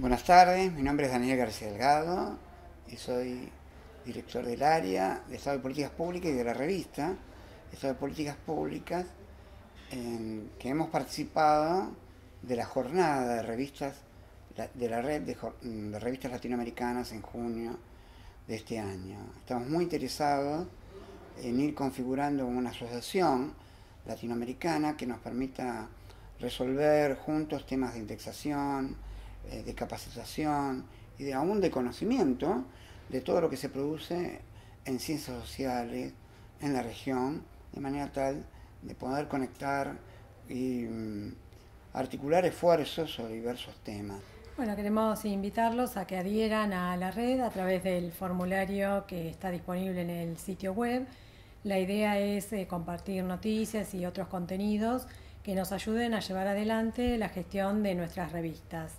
Buenas tardes, mi nombre es Daniel García Delgado y soy director del área de Estado de Políticas Públicas y de la revista Estado de Políticas Públicas, en que hemos participado de la jornada de revistas de la red de, de revistas latinoamericanas en junio de este año. Estamos muy interesados en ir configurando una asociación latinoamericana que nos permita resolver juntos temas de indexación, eh, de capacitación y de aún de conocimiento de todo lo que se produce en ciencias sociales en la región, de manera tal de poder conectar y mm, articular esfuerzos sobre diversos temas. Bueno, queremos invitarlos a que adhieran a la red a través del formulario que está disponible en el sitio web. La idea es eh, compartir noticias y otros contenidos que nos ayuden a llevar adelante la gestión de nuestras revistas.